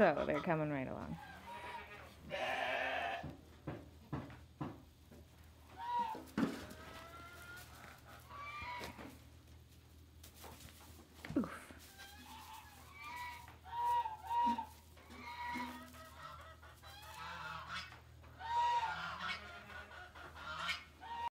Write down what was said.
So they're coming right along.